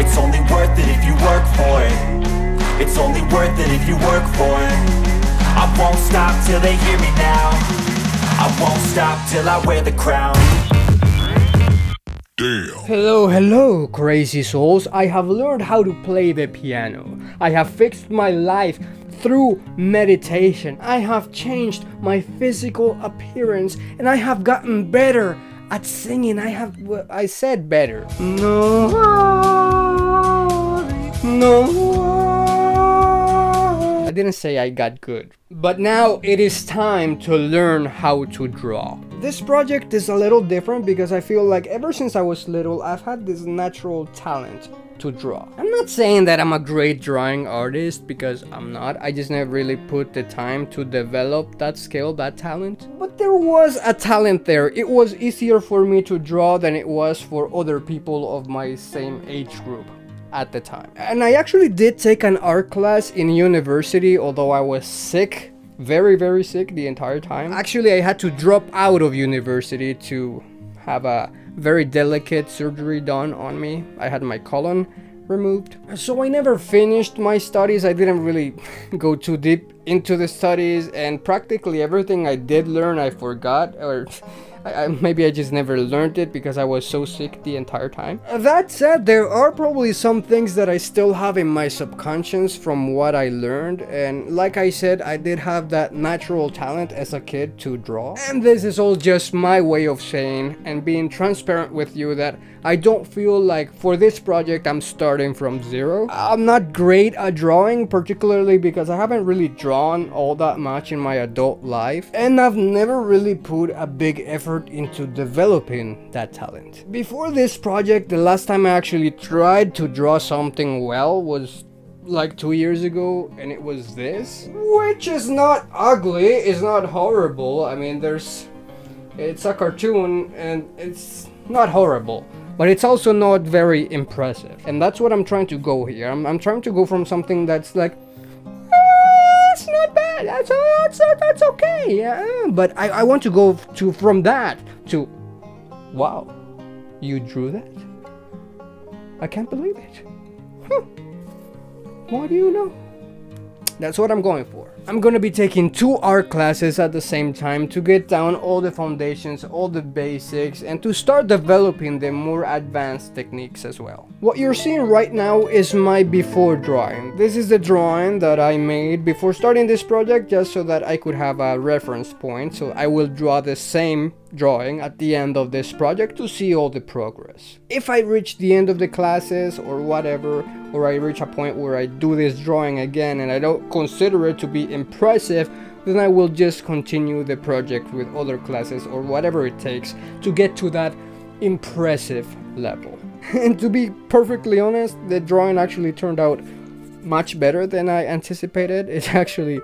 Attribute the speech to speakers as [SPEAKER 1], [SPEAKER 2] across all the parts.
[SPEAKER 1] It's only worth it if you work for it It's only worth it if you work for it I won't stop till they hear me now I won't stop till I wear the crown
[SPEAKER 2] Damn.
[SPEAKER 3] Hello, hello, crazy souls. I have learned how to play the piano. I have fixed my life through meditation. I have changed my physical appearance and I have gotten better at singing. I have, well, I said better. No, no. I didn't say I got good. But now it is time to learn how to draw. This project is a little different because I feel like ever since I was little, I've had this natural talent to draw. I'm not saying that I'm a great drawing artist because I'm not. I just never really put the time to develop that skill, that talent. But there was a talent there. It was easier for me to draw than it was for other people of my same age group at the time. And I actually did take an art class in university, although I was sick, very, very sick the entire time. Actually, I had to drop out of university to have a very delicate surgery done on me. I had my colon removed. So I never finished my studies. I didn't really go too deep into the studies and practically everything I did learn I forgot or I, I, maybe I just never learned it because I was so sick the entire time. Uh, that said, there are probably some things that I still have in my subconscious from what I learned and like I said, I did have that natural talent as a kid to draw. And this is all just my way of saying and being transparent with you that I don't feel like for this project I'm starting from zero. I'm not great at drawing, particularly because I haven't really drawn all that much in my adult life and I've never really put a big effort into developing that talent. Before this project, the last time I actually tried to draw something well was like two years ago and it was this which is not ugly it's not horrible i mean there's it's a cartoon and it's not horrible but it's also not very impressive and that's what i'm trying to go here i'm, I'm trying to go from something that's like ah, that's not bad. That's uh, that's uh, that's okay. Yeah, but I I want to go to from that to, wow, you drew that. I can't believe it. Huh. What do you know? That's what I'm going for. I'm gonna be taking two art classes at the same time to get down all the foundations, all the basics, and to start developing the more advanced techniques as well. What you're seeing right now is my before drawing. This is the drawing that I made before starting this project just so that I could have a reference point. So I will draw the same drawing at the end of this project to see all the progress. If I reach the end of the classes or whatever, or I reach a point where I do this drawing again and I don't consider it to be impressive, then I will just continue the project with other classes or whatever it takes to get to that impressive level. and to be perfectly honest, the drawing actually turned out much better than I anticipated. It's actually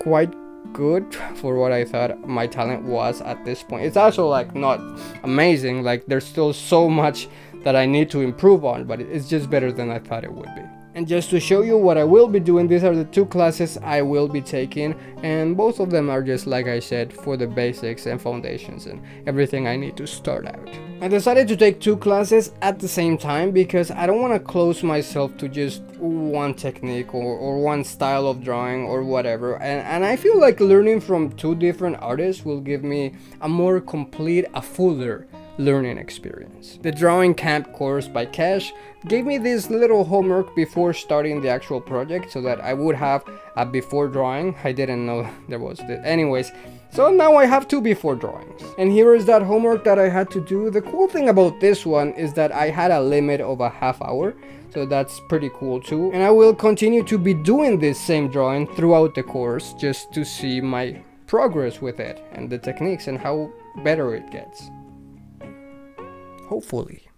[SPEAKER 3] quite good for what I thought my talent was at this point. It's also like not amazing, like there's still so much that I need to improve on, but it's just better than I thought it would be. And just to show you what I will be doing, these are the two classes I will be taking and both of them are just like I said for the basics and foundations and everything I need to start out. I decided to take two classes at the same time because I don't want to close myself to just one technique or, or one style of drawing or whatever and, and I feel like learning from two different artists will give me a more complete, a fuller learning experience. The drawing camp course by Kesh gave me this little homework before starting the actual project so that I would have a before drawing. I didn't know there was this. Anyways, so now I have two before drawings. And here is that homework that I had to do. The cool thing about this one is that I had a limit of a half hour. So that's pretty cool too. And I will continue to be doing this same drawing throughout the course just to see my progress with it and the techniques and how better it gets hopefully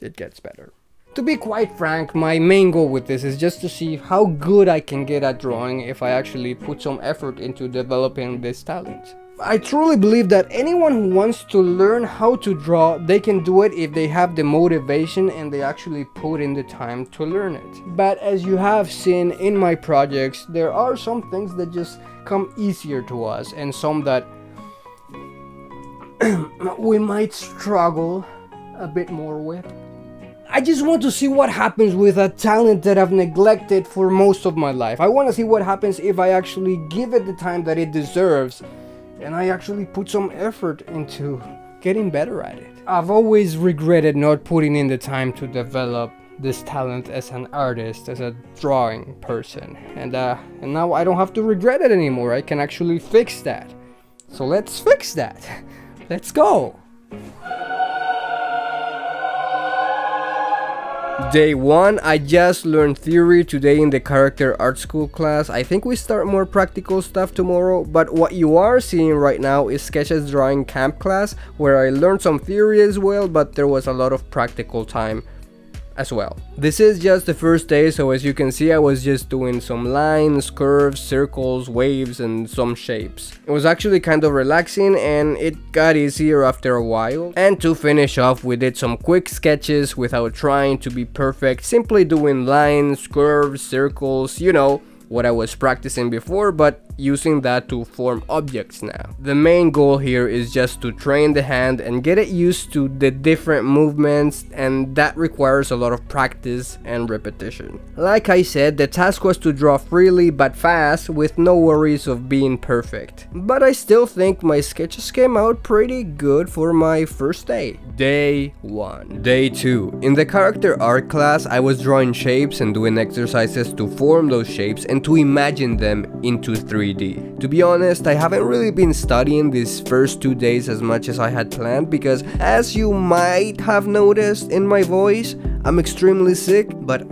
[SPEAKER 3] it gets better. To be quite frank, my main goal with this is just to see how good I can get at drawing if I actually put some effort into developing this talent. I truly believe that anyone who wants to learn how to draw, they can do it if they have the motivation and they actually put in the time to learn it. But as you have seen in my projects, there are some things that just come easier to us and some that we might struggle a bit more with. I just want to see what happens with a talent that I've neglected for most of my life. I want to see what happens if I actually give it the time that it deserves and I actually put some effort into getting better at it. I've always regretted not putting in the time to develop this talent as an artist, as a drawing person. And uh, and now I don't have to regret it anymore. I can actually fix that. So let's fix that. Let's go. Day 1, I just learned theory today in the character art school class. I think we start more practical stuff tomorrow, but what you are seeing right now is Kesh's Drawing Camp class, where I learned some theory as well, but there was a lot of practical time as well. This is just the first day, so as you can see I was just doing some lines, curves, circles, waves and some shapes. It was actually kind of relaxing and it got easier after a while. And to finish off we did some quick sketches without trying to be perfect, simply doing lines, curves, circles, you know, what I was practicing before, but using that to form objects now. The main goal here is just to train the hand and get it used to the different movements and that requires a lot of practice and repetition. Like I said, the task was to draw freely but fast with no worries of being perfect. But I still think my sketches came out pretty good for my first day. Day 1. Day 2. In the character art class, I was drawing shapes and doing exercises to form those shapes and to imagine them into 3D. To be honest, I haven't really been studying these first two days as much as I had planned because as you might have noticed in my voice, I'm extremely sick, but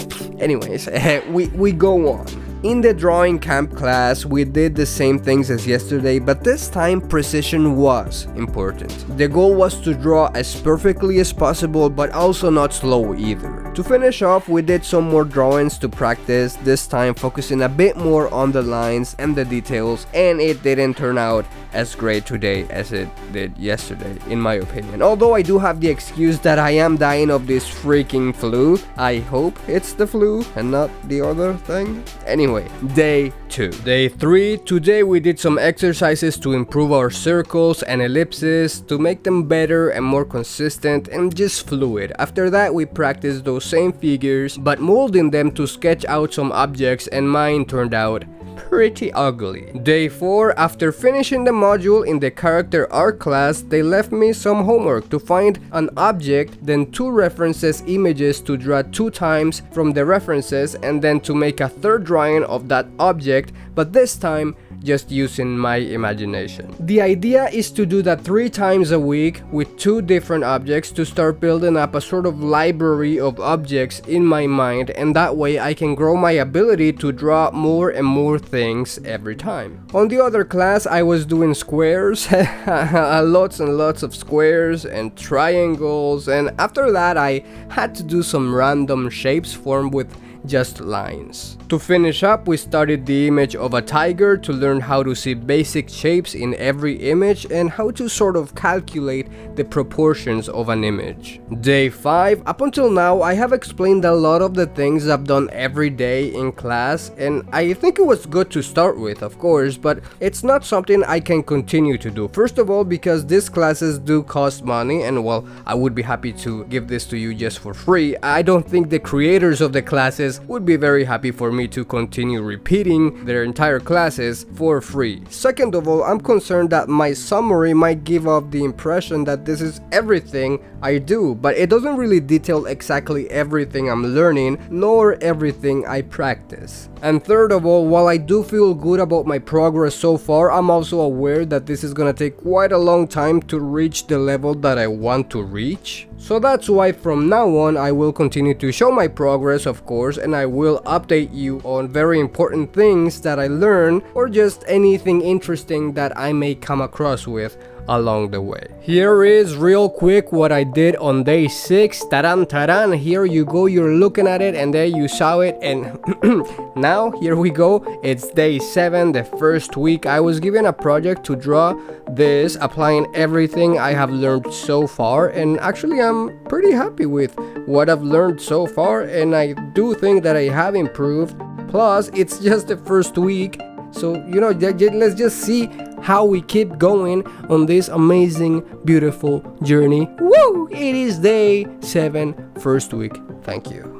[SPEAKER 3] anyways, we, we go on. In the drawing camp class, we did the same things as yesterday, but this time precision was important. The goal was to draw as perfectly as possible, but also not slow either. To finish off, we did some more drawings to practice, this time focusing a bit more on the lines and the details, and it didn't turn out as great today as it did yesterday, in my opinion. Although I do have the excuse that I am dying of this freaking flu, I hope it's the flu and not the other thing. Anyway, day 2. Day 3, today we did some exercises to improve our circles and ellipses, to make them better and more consistent and just fluid. After that we practiced those same figures, but molding them to sketch out some objects and mine turned out pretty ugly. Day 4, after finishing the module in the character art class, they left me some homework to find an object, then two references images to draw two times from the references and then to make a third drawing of that object, but this time just using my imagination. The idea is to do that three times a week with two different objects to start building up a sort of library of objects in my mind and that way I can grow my ability to draw more and more things every time. On the other class I was doing squares, lots and lots of squares and triangles and after that I had to do some random shapes formed with just lines. To finish up, we started the image of a tiger to learn how to see basic shapes in every image and how to sort of calculate the proportions of an image. Day 5, up until now I have explained a lot of the things I've done every day in class and I think it was good to start with of course, but it's not something I can continue to do. First of all because these classes do cost money and well I would be happy to give this to you just for free. I don't think the creators of the classes would be very happy for me to continue repeating their entire classes for free. Second of all, I'm concerned that my summary might give off the impression that this is everything I do, but it doesn't really detail exactly everything I'm learning, nor everything I practice. And third of all, while I do feel good about my progress so far, I'm also aware that this is gonna take quite a long time to reach the level that I want to reach. So that's why from now on I will continue to show my progress of course and I will update you on very important things that I learn or just anything interesting that I may come across with along the way. Here is real quick what I did on day 6. Taran taran, here you go, you're looking at it and there you saw it and now here we go. It's day 7, the first week. I was given a project to draw this, applying everything I have learned so far and actually I'm pretty happy with what I've learned so far and I do think that I have improved. Plus, it's just the first week so, you know, let's just see how we keep going on this amazing, beautiful journey. Woo! It is day seven, first week. Thank you.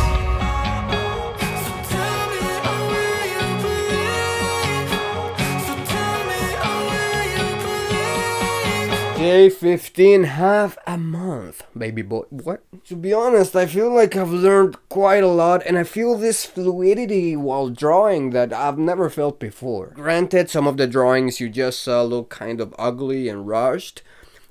[SPEAKER 3] Day 15, half a month, baby boy. What? To be honest, I feel like I've learned quite a lot and I feel this fluidity while drawing that I've never felt before. Granted, some of the drawings you just saw look kind of ugly and rushed,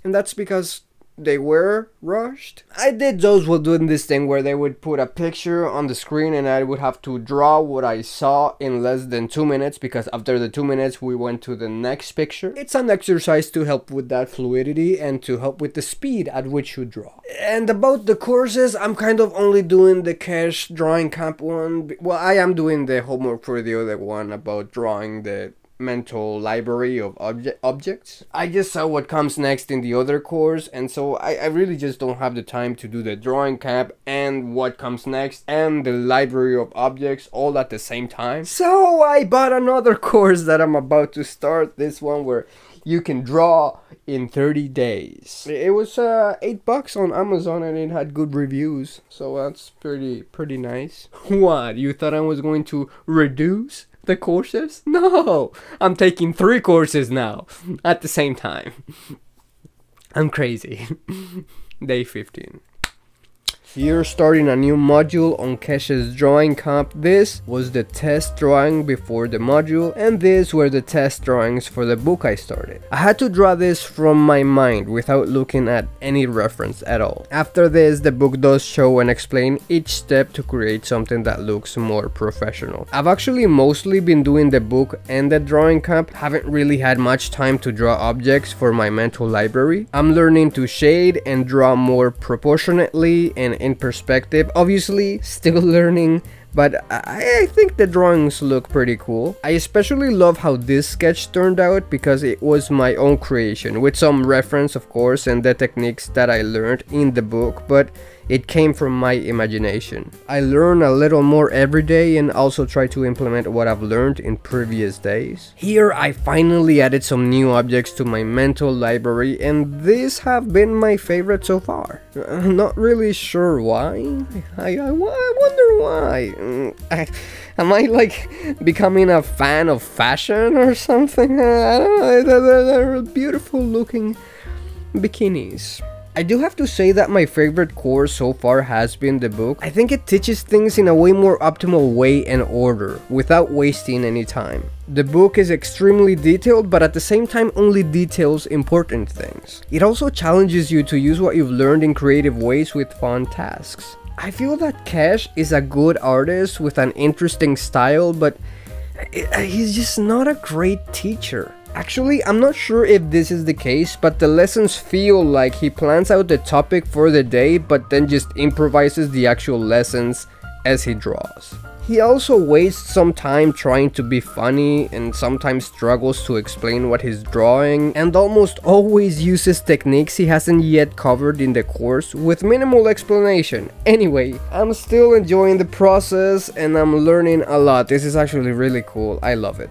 [SPEAKER 3] and that's because they were rushed. I did those while doing this thing where they would put a picture on the screen and I would have to draw what I saw in less than two minutes because after the two minutes we went to the next picture. It's an exercise to help with that fluidity and to help with the speed at which you draw. And about the courses, I'm kind of only doing the Kesh drawing camp one. Well, I am doing the homework for the other one about drawing the mental library of obje- objects. I just saw what comes next in the other course, and so I, I really just don't have the time to do the drawing camp and what comes next and the library of objects all at the same time. So I bought another course that I'm about to start, this one where you can draw in 30 days. It was uh, 8 bucks on Amazon and it had good reviews. So that's pretty pretty nice. What? You thought I was going to reduce the courses? No, I'm taking three courses now at the same time. I'm crazy. Day 15. Here starting a new module on Kesh's drawing camp. This was the test drawing before the module and these were the test drawings for the book I started. I had to draw this from my mind without looking at any reference at all. After this the book does show and explain each step to create something that looks more professional. I've actually mostly been doing the book and the drawing camp, haven't really had much time to draw objects for my mental library. I'm learning to shade and draw more proportionately and in perspective. Obviously, still learning, but I, I, think the drawings look pretty cool. I especially love how this sketch turned out because it was my own creation, with some reference of course and the techniques that I learned in the book, but it came from my imagination. I learn a little more every day and also try to implement what I've learned in previous days. Here I finally added some new objects to my mental library and these have been my favorite so far. I'm not really sure why. I, I, I wonder why. Mm, I, am I like becoming a fan of fashion or something? I don't know. They're, they're beautiful looking bikinis. I do have to say that my favorite course so far has been the book. I think it teaches things in a way more optimal way and order, without wasting any time. The book is extremely detailed, but at the same time only details important things. It also challenges you to use what you've learned in creative ways with fun tasks. I feel that Kesh is a good artist with an interesting style, but eh, he's just not a great teacher. Actually, I'm not sure if this is the case, but the lessons feel like he plans out the topic for the day but then just improvises the actual lessons as he draws. He also wastes some time trying to be funny and sometimes struggles to explain what he's drawing and almost always uses techniques he hasn't yet covered in the course with minimal explanation. Anyway, I'm still enjoying the process and I'm learning a lot. This is actually really cool. I love it.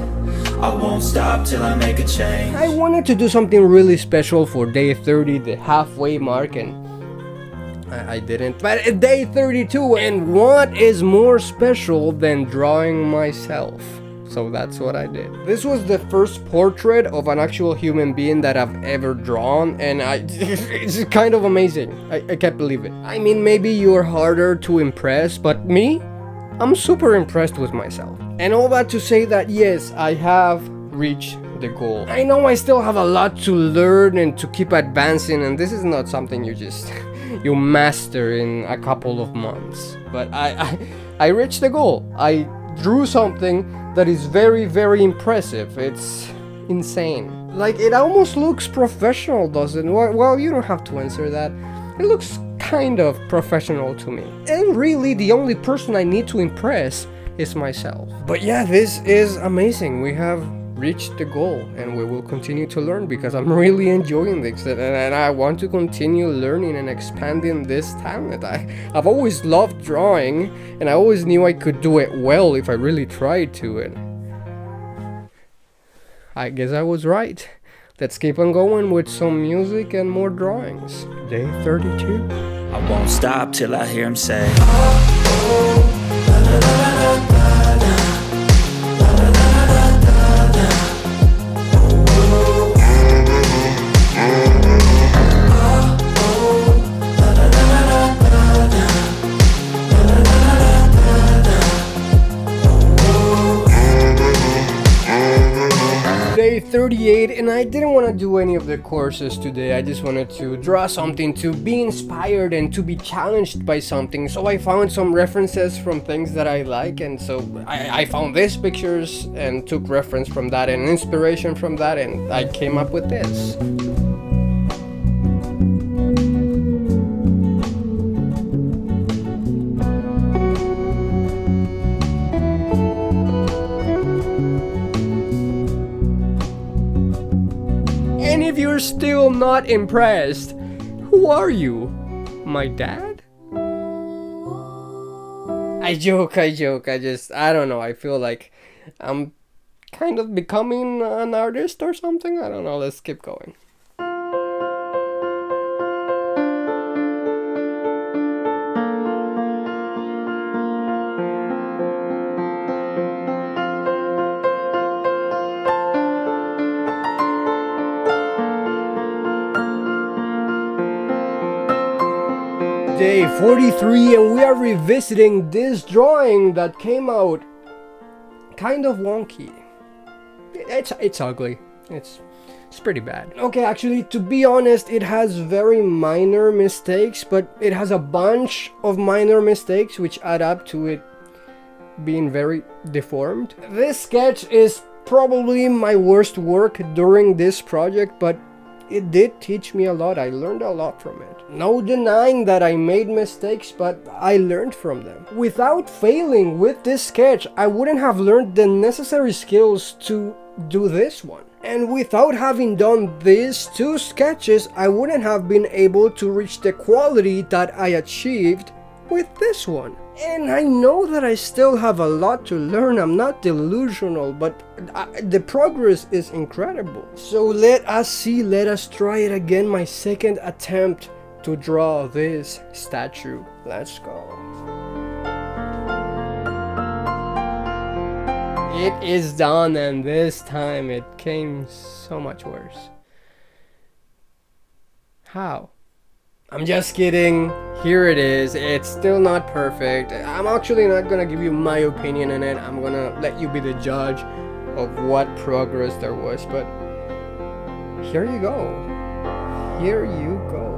[SPEAKER 2] I won't stop till I make a change
[SPEAKER 3] I wanted to do something really special for day 30, the halfway mark, and I, I didn't. But day 32, and what is more special than drawing myself? So that's what I did. This was the first portrait of an actual human being that I've ever drawn, and I it's kind of amazing. I, I can't believe it. I mean, maybe you're harder to impress, but me, I'm super impressed with myself. And all that to say that yes, I have reached the goal. I know I still have a lot to learn and to keep advancing, and this is not something you just you master in a couple of months. But I I, I reached the goal. I drew something that is very very impressive. It's insane. Like it almost looks professional, doesn't it? Well, well, you don't have to answer that. It looks kind of professional to me. And really the only person I need to impress is myself. But yeah, this is amazing. We have reached the goal and we will continue to learn because I'm really enjoying this and, I want to continue learning and expanding this talent. I, I've always loved drawing and I always knew I could do it well if I really tried to and I guess I was right. Let's keep on going with some music and more drawings. Day 32.
[SPEAKER 2] I won't stop till I hear him say
[SPEAKER 3] Day 38 and I didn't want to do any of the courses today. I just wanted to draw something to be inspired and to be challenged by something. So I found some references from things that I like and so I, I found these pictures and took reference from that and inspiration from that and I came up with this. If you're still not impressed, who are you? My dad? I joke, I joke, I just, I don't know, I feel like I'm kind of becoming an artist or something. I don't know, let's keep going. Day 43 and we are revisiting this drawing that came out kind of wonky. It's it's ugly. It's it's pretty bad. Okay, actually to be honest, it has very minor mistakes, but it has a bunch of minor mistakes which add up to it being very deformed. This sketch is probably my worst work during this project, but it did teach me a lot. I learned a lot from it. No denying that I made mistakes, but I learned from them. Without failing with this sketch, I wouldn't have learned the necessary skills to do this one. And without having done these two sketches, I wouldn't have been able to reach the quality that I achieved with this one. And I know that I still have a lot to learn. I'm not delusional, but I, the progress is incredible. So let us see, let us try it again. My second attempt to draw this statue. Let's go. It is done, and this time it came so much worse. How? I'm just kidding. Here it is. It's still not perfect. I'm actually not gonna give you my opinion on it. I'm gonna let you be the judge of what progress there was. But here you go. Here you go.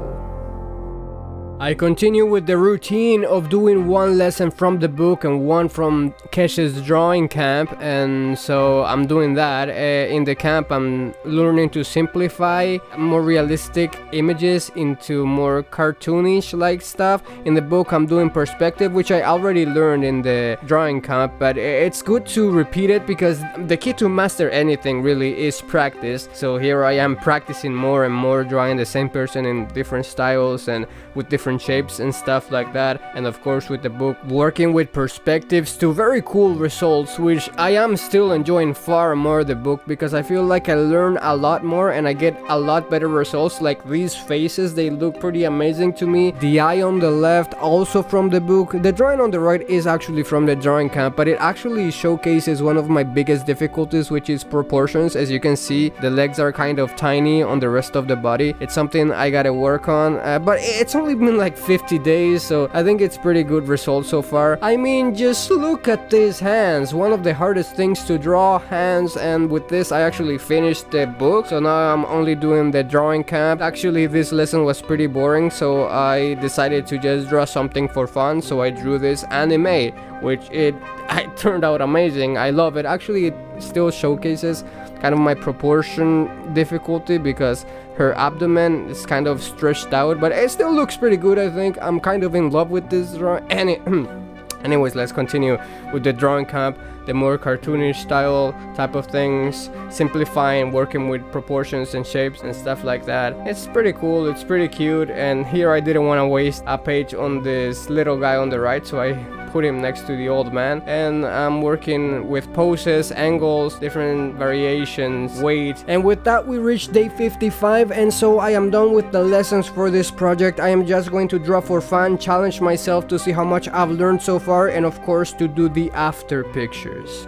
[SPEAKER 3] I continue with the routine of doing one lesson from the book and one from Kesh's drawing camp and so I'm doing that. Uh, in the camp I'm learning to simplify more realistic images into more cartoonish like stuff. In the book I'm doing perspective which I already learned in the drawing camp but it's good to repeat it because the key to master anything really is practice. So here I am practicing more and more drawing the same person in different styles and with different shapes and stuff like that. And of course with the book working with perspectives to very cool results which I am still enjoying far more the book because I feel like I learn a lot more and I get a lot better results. Like these faces they look pretty amazing to me. The eye on the left also from the book. The drawing on the right is actually from the drawing camp but it actually showcases one of my biggest difficulties which is proportions. As you can see the legs are kind of tiny on the rest of the body. It's something I gotta work on uh, but it's only been like 50 days so I think it's pretty good result so far. I mean just look at these hands. One of the hardest things to draw hands and with this I actually finished the book so now I'm only doing the drawing camp. Actually this lesson was pretty boring so I decided to just draw something for fun so I drew this anime which it, it turned out amazing. I love it. Actually it still showcases kind of my proportion difficulty because her abdomen is kind of stretched out but it still looks pretty good I think. I'm kind of in love with this drawing. Any anyways let's continue with the drawing camp the more cartoonish style type of things simplifying working with proportions and shapes and stuff like that. It's pretty cool it's pretty cute and here I didn't want to waste a page on this little guy on the right so I put him next to the old man and I'm working with poses, angles, different variations, weight and with that we reached day 55 and so I am done with the lessons for this project. I am just going to draw for fun, challenge myself to see how much I've learned so far and of course to do the after pictures.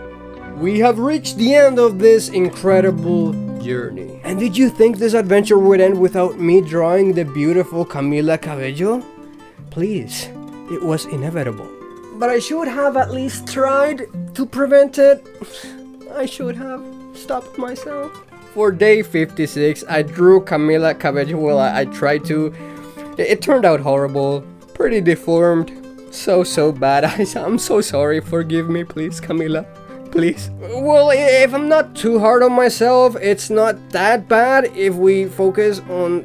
[SPEAKER 3] We have reached the end of this incredible journey. And did you think this adventure would end without me drawing the beautiful Camila Cabello? Please, it was inevitable. But I should have at least tried to prevent it. I should have stopped myself. For day 56, I drew Camila Cabello well, I, tried to. It, turned out horrible, pretty deformed, so so bad. I'm so sorry, forgive me please, Camila. Please. Well, if I'm not too hard on myself, it's not that bad if we focus on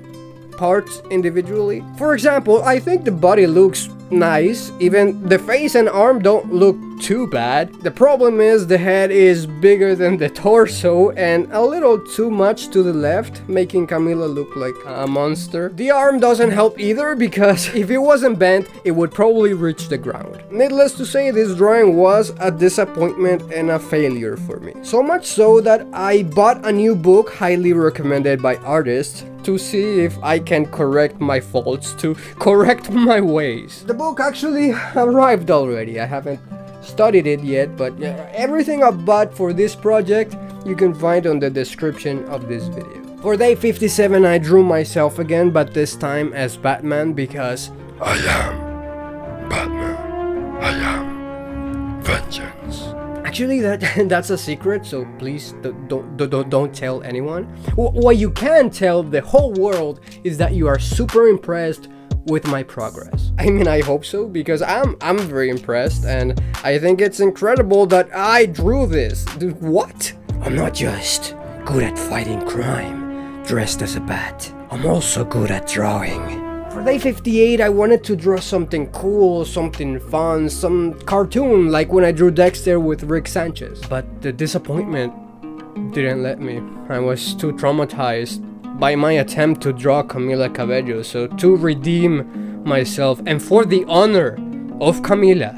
[SPEAKER 3] parts individually. For example, I think the body looks nice. Even the face and arm don't look too bad. The problem is the head is bigger than the torso and a little too much to the left, making Camila look like a monster. The arm doesn't help either because if it wasn't bent, it would probably reach the ground. Needless to say, this drawing was a disappointment and a failure for me. So much so that I bought a new book highly recommended by artists to see if I can correct my faults, to correct my ways. The book actually arrived already. I haven't studied it yet, but everything I bought for this project you can find on the description of this video. For day 57 I drew myself again, but this time as Batman because I am Actually, that that's a secret, so please don't don't don't tell anyone. What you can tell the whole world is that you are super impressed with my progress. I mean, I hope so because I'm I'm very impressed and I think it's incredible that I drew this. Dude, what? I'm not just good at fighting crime dressed as a bat. I'm also good at drawing. For day 58, I wanted to draw something cool, something fun, some cartoon like when I drew Dexter with Rick Sanchez. But the disappointment didn't let me. I was too traumatized by my attempt to draw Camila Cabello. So to redeem myself and for the honor of Camila,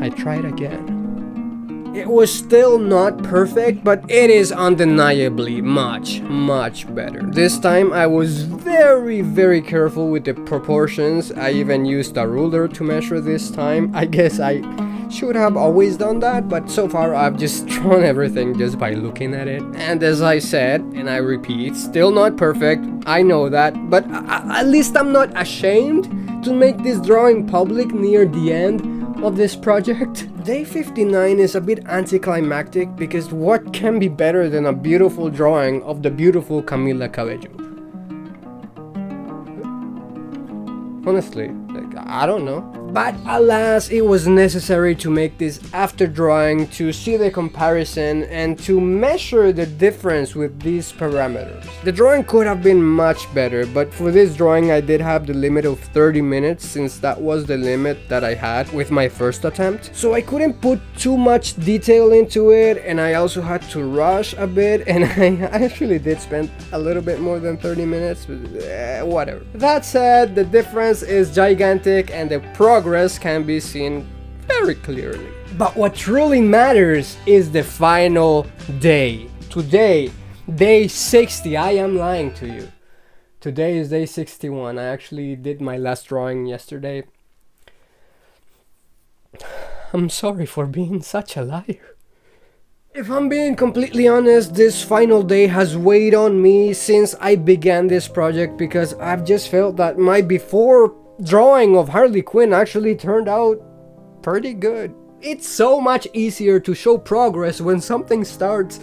[SPEAKER 3] I tried again. It was still not perfect, but it is undeniably much, much better. This time I was very, very careful with the proportions. I even used a ruler to measure this time. I guess I should have always done that, but so far I've just drawn everything just by looking at it. And as I said, and I repeat, still not perfect, I know that, but at least I'm not ashamed to make this drawing public near the end of this project. Day 59 is a bit anticlimactic because what can be better than a beautiful drawing of the beautiful Camila Cabello? honestly. Like, I don't know. But alas, it was necessary to make this after drawing to see the comparison and to measure the difference with these parameters. The drawing could have been much better, but for this drawing I did have the limit of 30 minutes since that was the limit that I had with my first attempt. So I couldn't put too much detail into it and I also had to rush a bit and I actually did spend a little bit more than 30 minutes, but eh, whatever. That said, the difference is gigantic and the progress can be seen very clearly. But what truly matters is the final day. Today, day 60, I am lying to you. Today is day 61. I actually did my last drawing yesterday. I'm sorry for being such a liar. If I'm being completely honest, this final day has weighed on me since I began this project because I've just felt that my before drawing of Harley Quinn actually turned out pretty good. It's so much easier to show progress when something starts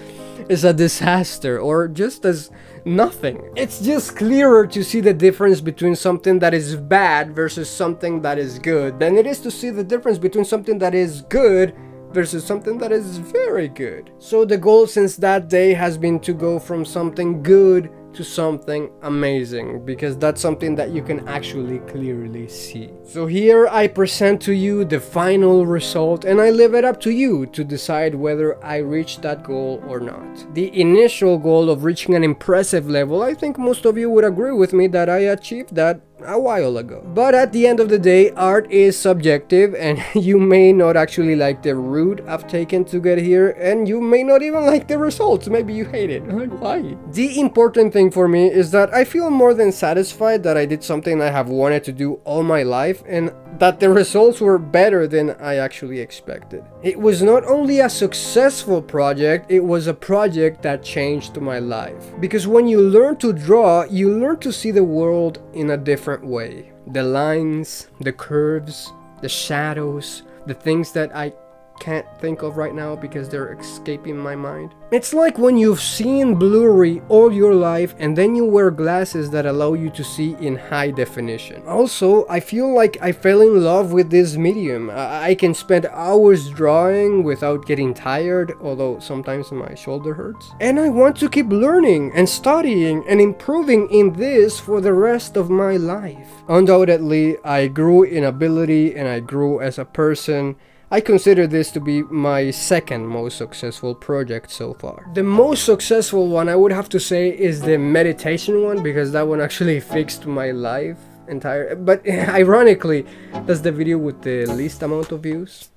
[SPEAKER 3] as a disaster or just as nothing. It's just clearer to see the difference between something that is bad versus something that is good than it is to see the difference between something that is good versus something that is very good. So the goal since that day has been to go from something good to something amazing because that's something that you can actually clearly see. So here I present to you the final result and I leave it up to you to decide whether I reached that goal or not. The initial goal of reaching an impressive level, I think most of you would agree with me that I achieved that a while ago. But at the end of the day, art is subjective and you may not actually like the route I've taken to get here and you may not even like the results. Maybe you hate it. Why? The important thing for me is that I feel more than satisfied that I did something I have wanted to do all my life and that the results were better than I actually expected. It was not only a successful project, it was a project that changed my life. Because when you learn to draw, you learn to see the world in a different way. The lines, the curves, the shadows, the things that I can't think of right now because they're escaping my mind. It's like when you've seen blurry all your life and then you wear glasses that allow you to see in high definition. Also, I feel like I fell in love with this medium. I, I can spend hours drawing without getting tired, although sometimes my shoulder hurts. And I want to keep learning and studying and improving in this for the rest of my life. Undoubtedly, I grew in ability and I grew as a person I consider this to be my second most successful project so far. The most successful one I would have to say is the meditation one because that one actually fixed my life entire but ironically that's the video with the least amount of views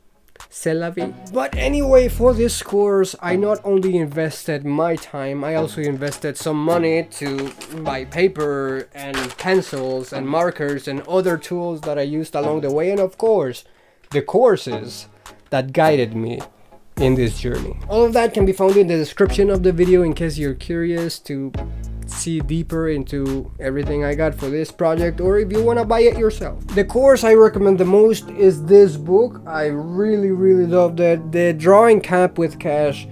[SPEAKER 3] C'est. But anyway, for this course, I not only invested my time, I also invested some money to buy paper and pencils and markers and other tools that I used along the way, and of course, the courses that guided me in this journey. All of that can be found in the description of the video in case you're curious to see deeper into everything I got for this project or if you want to buy it yourself. The course I recommend the most is this book. I really really love that. The drawing camp with Kesh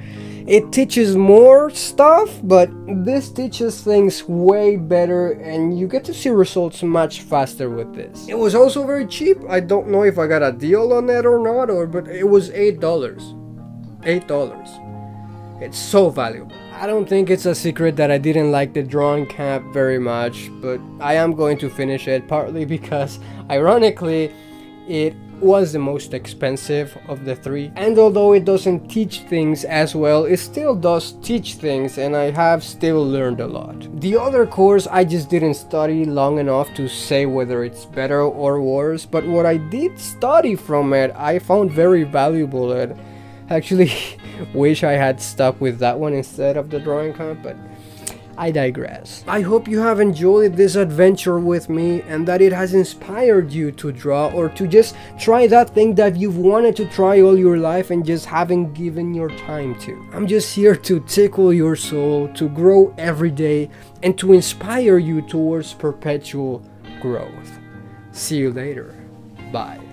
[SPEAKER 3] it teaches more stuff, but this teaches things way better and you get to see results much faster with this. It was also very cheap. I don't know if I got a deal on that or not, or but it was $8. $8. It's so valuable. I don't think it's a secret that I didn't like the drawing camp very much, but I am going to finish it partly because ironically it was the most expensive of the three and although it doesn't teach things as well it still does teach things and I have still learned a lot. The other course I just didn't study long enough to say whether it's better or worse but what I did study from it I found very valuable and actually wish I had stuck with that one instead of the drawing camp but I digress. I hope you have enjoyed this adventure with me and that it has inspired you to draw or to just try that thing that you've wanted to try all your life and just haven't given your time to. I'm just here to tickle your soul, to grow every day, and to inspire you towards perpetual growth. See you later. Bye.